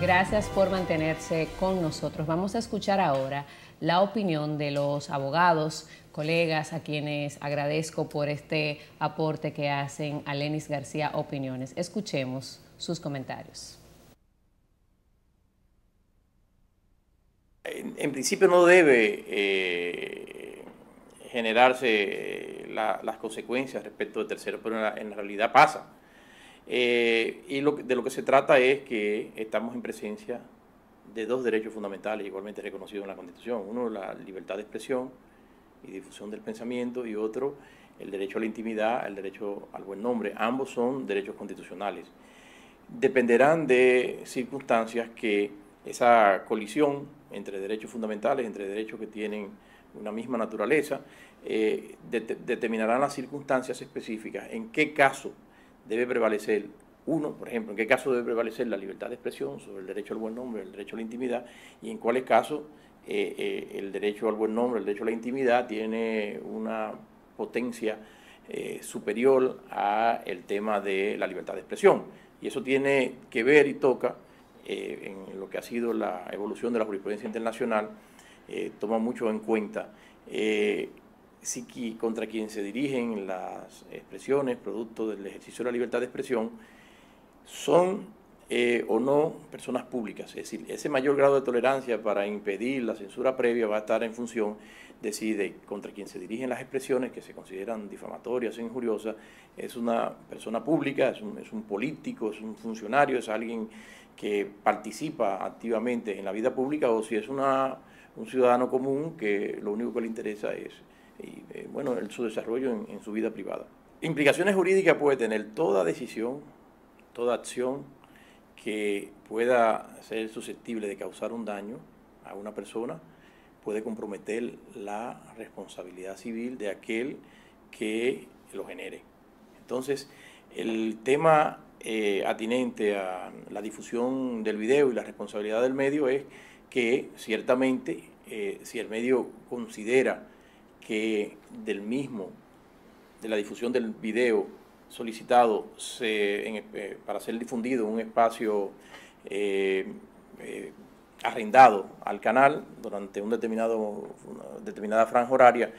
Gracias por mantenerse con nosotros. Vamos a escuchar ahora la opinión de los abogados, colegas, a quienes agradezco por este aporte que hacen a Lenis García Opiniones. Escuchemos sus comentarios. En, principio no debe eh, generarse las consecuencias respecto de terceros, pero en realidad pasa. Eh, y de lo que se trata es que estamos en presencia de dos derechos fundamentales igualmente reconocidos en la Constitución. Uno, la libertad de expresión y difusión del pensamiento, y otro, el derecho a la intimidad, el derecho al buen nombre. Ambos son derechos constitucionales. Dependerán de circunstancias que esa colisión entre derechos fundamentales, entre derechos que tienen una misma naturaleza, eh, determinarán las circunstancias específicas, en qué caso debe prevalecer, uno, por ejemplo, en qué caso debe prevalecer la libertad de expresión sobre el derecho al buen nombre, el derecho a la intimidad, y en cuáles casos eh, eh, el derecho al buen nombre, el derecho a la intimidad tiene una potencia eh, superior a el tema de la libertad de expresión. Y eso tiene que ver y toca en lo que ha sido la evolución de la jurisprudencia internacional, toma mucho en cuenta si, contra quien se dirigen las expresiones producto del ejercicio de la libertad de expresión son eh, o no personas públicas. Es decir, ese mayor grado de tolerancia para impedir la censura previa va a estar en función de si contra quien se dirigen las expresiones que se consideran difamatorias o injuriosas es una persona pública, es un, es un político, es un funcionario, es alguien que participa activamente en la vida pública o si es una, un ciudadano común que lo único que le interesa es y eh, bueno, su desarrollo en, su vida privada. Implicaciones jurídicas puede tener toda decisión, toda acción que pueda ser susceptible de causar un daño a una persona, puede comprometer la responsabilidad civil de aquel que lo genere. Entonces, el tema eh, atinente a la difusión del video y la responsabilidad del medio es que ciertamente eh, si el medio considera que del mismo, de la difusión del video solicitado eh, para ser difundido en un espacio eh, eh, arrendado al canal durante un determinado, una determinada franja horaria,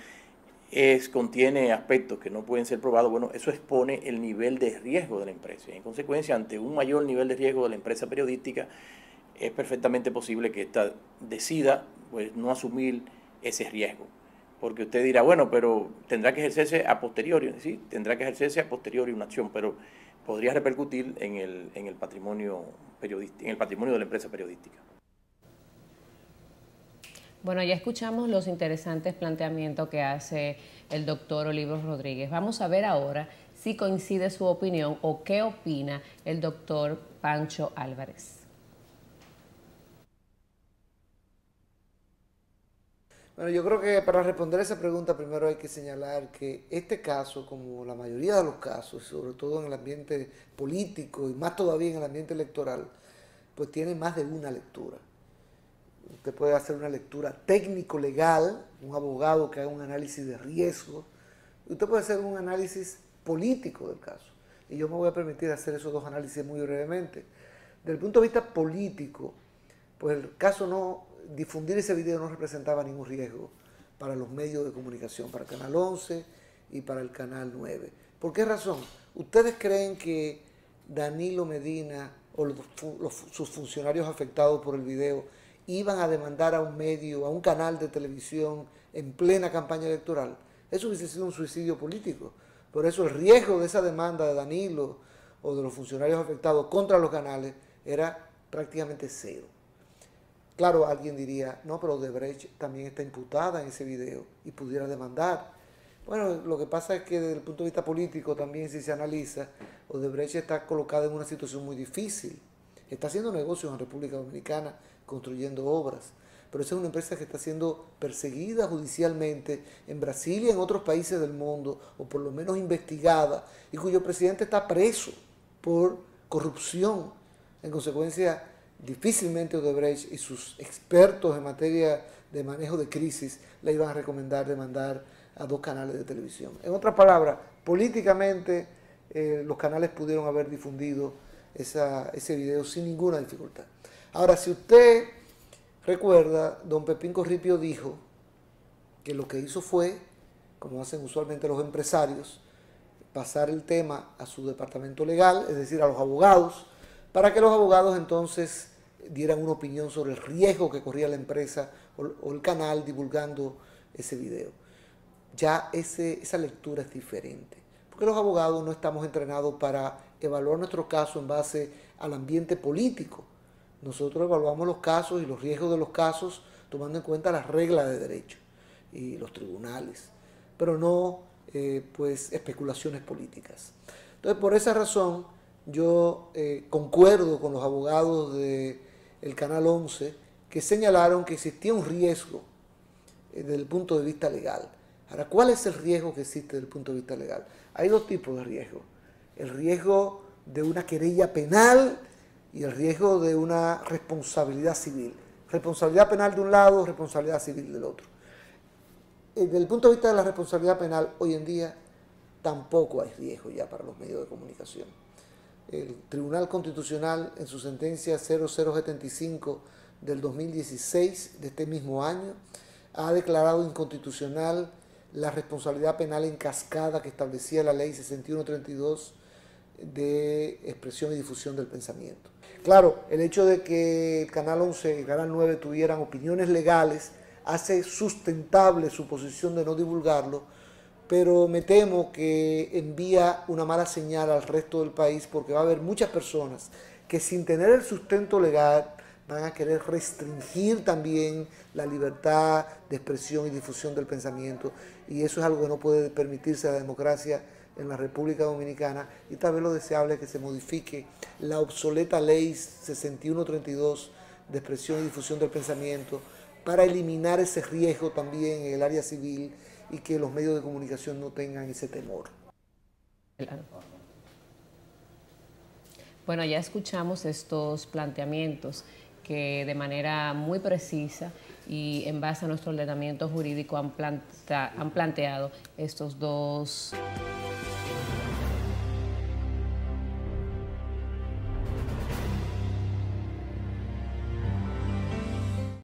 es, contiene aspectos que no pueden ser probados, bueno, eso expone el nivel de riesgo de la empresa. En consecuencia, ante un mayor nivel de riesgo de la empresa periodística, es perfectamente posible que ésta decida pues, no asumir ese riesgo porque usted dirá, bueno, pero tendrá que ejercerse a posteriori, sí, tendrá que ejercerse a posteriori una acción, pero podría repercutir en el, en el patrimonio periodístico, en el patrimonio de la empresa periodística. Bueno, ya escuchamos los interesantes planteamientos que hace el doctor Olivos Rodríguez. Vamos a ver ahora si coincide su opinión o qué opina el doctor Pancho Álvarez. Bueno, yo creo que para responder esa pregunta primero hay que señalar que este caso, como la mayoría de los casos, sobre todo en el ambiente político y más todavía en el ambiente electoral, pues tiene más de una lectura. Usted puede hacer una lectura técnico-legal, un abogado que haga un análisis de riesgo, usted puede hacer un análisis político del caso. Y yo me voy a permitir hacer esos dos análisis muy brevemente. Desde el punto de vista político, pues el caso no difundir ese video no representaba ningún riesgo para los medios de comunicación, para el Canal 11 y para el Canal 9. ¿Por qué razón? ¿Ustedes creen que Danilo Medina o sus funcionarios afectados por el video iban a demandar a un medio, a un canal de televisión en plena campaña electoral? Eso hubiese sido un suicidio político. Por eso el riesgo de esa demanda de Danilo o de los funcionarios afectados contra los canales era prácticamente cero. Claro, alguien diría, no, pero Odebrecht también está imputada en ese video y pudiera demandar. Bueno, lo que pasa es que desde el punto de vista político también si se analiza, Odebrecht está colocada en una situación muy difícil. Está haciendo negocios en República Dominicana, construyendo obras, pero esa es una empresa que está siendo perseguida judicialmente en Brasil y en otros países del mundo, o por lo menos investigada, y cuyo presidente está preso por corrupción. En consecuencia, difícilmente Odebrecht y sus expertos en materia de manejo de crisis le iban a recomendar demandar a dos canales de televisión. En otras palabras, políticamente eh, los canales pudieron haber difundido ese video sin ninguna dificultad. Ahora, si usted recuerda, don Pepín Corripio dijo que lo que hizo fue, como hacen usualmente los empresarios, pasar el tema a su departamento legal, es decir, a los abogados, para que los abogados entonces dieran una opinión sobre el riesgo que corría la empresa o, el canal divulgando ese video. Ya ese, esa lectura es diferente, porque los abogados no estamos entrenados para evaluar nuestro caso en base al ambiente político. Nosotros evaluamos los casos y los riesgos de los casos tomando en cuenta las reglas de derecho y los tribunales, pero no eh, pues especulaciones políticas. Entonces, por esa razón, yo eh, concuerdo con los abogados del Canal 11 que señalaron que existía un riesgo eh, desde el punto de vista legal. Ahora, ¿cuál es el riesgo que existe desde el punto de vista legal? Hay dos tipos de riesgo. El riesgo de una querella penal y el riesgo de una responsabilidad civil. Responsabilidad penal de un lado, responsabilidad civil del otro. Eh, desde el punto de vista de la responsabilidad penal, hoy en día tampoco hay riesgo ya para los medios de comunicación. El Tribunal Constitucional, en su sentencia 0075 del 2016, de este mismo año, ha declarado inconstitucional la responsabilidad penal en cascada que establecía la ley 6132 de expresión y difusión del pensamiento. Claro, el hecho de que el Canal 11 y el Canal 9 tuvieran opiniones legales hace sustentable su posición de no divulgarlo, pero me temo que envía una mala señal al resto del país porque va a haber muchas personas que sin tener el sustento legal van a querer restringir también la libertad de expresión y difusión del pensamiento. Y eso es algo que no puede permitirse la democracia en la República Dominicana. Y tal vez lo deseable es que se modifique la obsoleta ley 6132 de expresión y difusión del pensamiento para eliminar ese riesgo también en el área civil y que los medios de comunicación no tengan ese temor. Bueno, ya escuchamos estos planteamientos que de manera muy precisa y en base a nuestro ordenamiento jurídico han, han planteado estos dos